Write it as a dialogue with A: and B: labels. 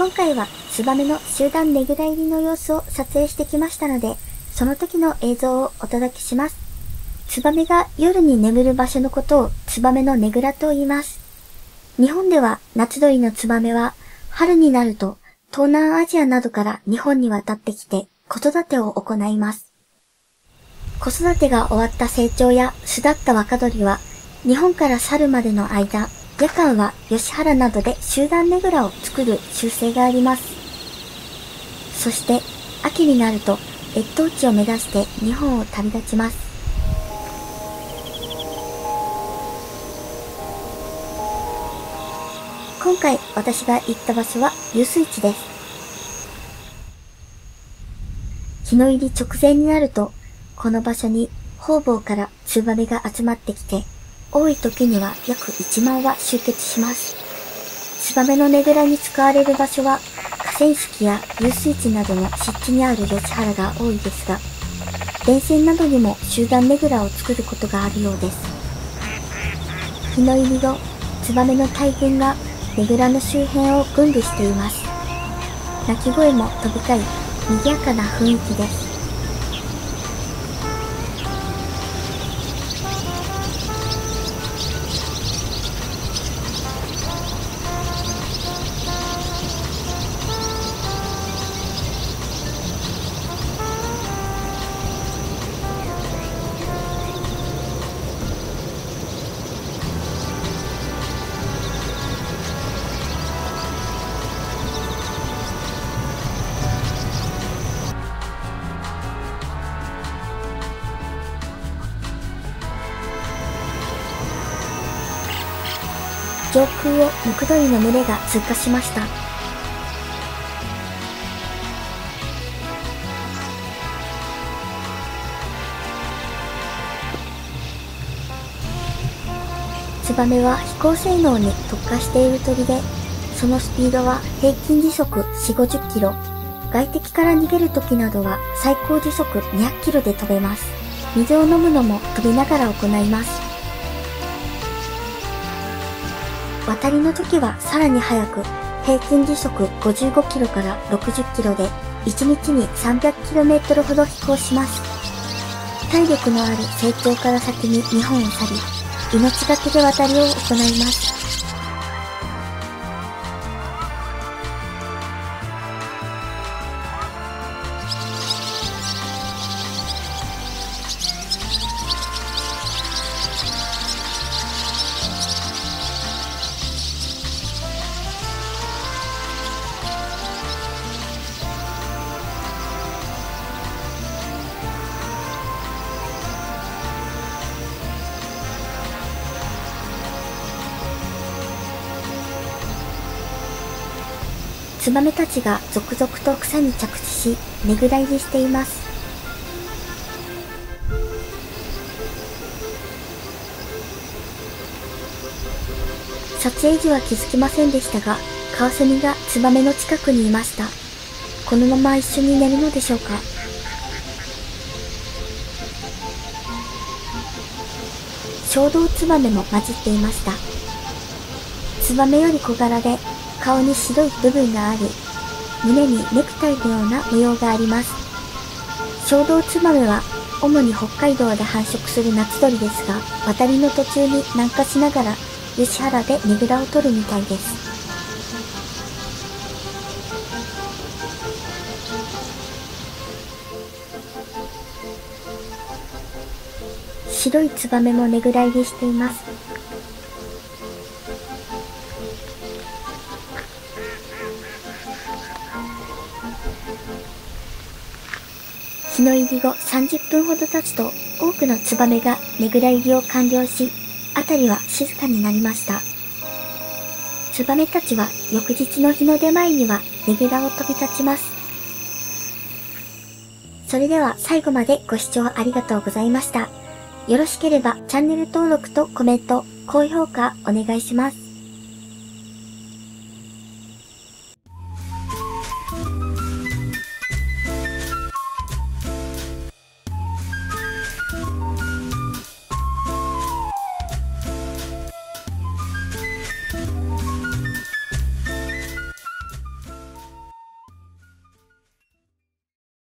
A: 今回はツバメの集団ねぐら入りの様子を撮影してきましたので、その時の映像をお届けします。ツバメが夜に眠る場所のことをツバメのねぐらと言います。日本では夏鳥のツバメは春になると東南アジアなどから日本に渡ってきて子育てを行います。子育てが終わった成長や巣立った若鳥は日本から去るまでの間、夜間は吉原などで集団ねぐらを作る習性があります。そして秋になると越冬地を目指して日本を旅立ちます。今回私が行った場所は遊水地です。日の入り直前になると、この場所に方々からツバメが集まってきて、多い時には約1万羽集結します。ツバメのねぐらに使われる場所は、河川敷や遊水地などの湿地にある吉原が多いですが、電線などにも集団ねぐらを作ることがあるようです。日の入り後、ツバメの大群がねぐらの周辺を群舞しています。鳴き声も飛び交い、賑やかな雰囲気です。上空をムクドリの群れが通過しました。ツバメは飛行性能に特化している鳥で、そのスピードは平均時速4、50キロ。外敵から逃げる時などは最高時速200キロで飛べます。水を飲むのも飛びながら行います。渡りの時はさらに速く、平均時速55キロから60キロで、1日に300キロメートルほど飛行します。体力のある成長から先に日本を去り、命がけで渡りを行います。ツバメたちが続々と草に着地し、ねぐら入りしています。撮影時は気づきませんでしたが、カワセミがツバメの近くにいました。このまま一緒に寝るのでしょうか？小動ツバメも混じっていました。ツバメより小柄で顔に白い部分があり、胸にネクタイのような模様があります。小動ツバメは主に北海道で繁殖する夏鳥ですが、渡りの途中に南下しながら吉原でねぐらを取るみたいです。白いツバメもねぐら入りしています。日の入り後30分ほど経つと多くのツバメがねぐら入りを完了し、あたりは静かになりました。ツバメたちは翌日の日の出前にはねぐらを飛び立ちます。それでは最後までご視聴ありがとうございました。よろしければチャンネル登録とコメント、高評価お願いします。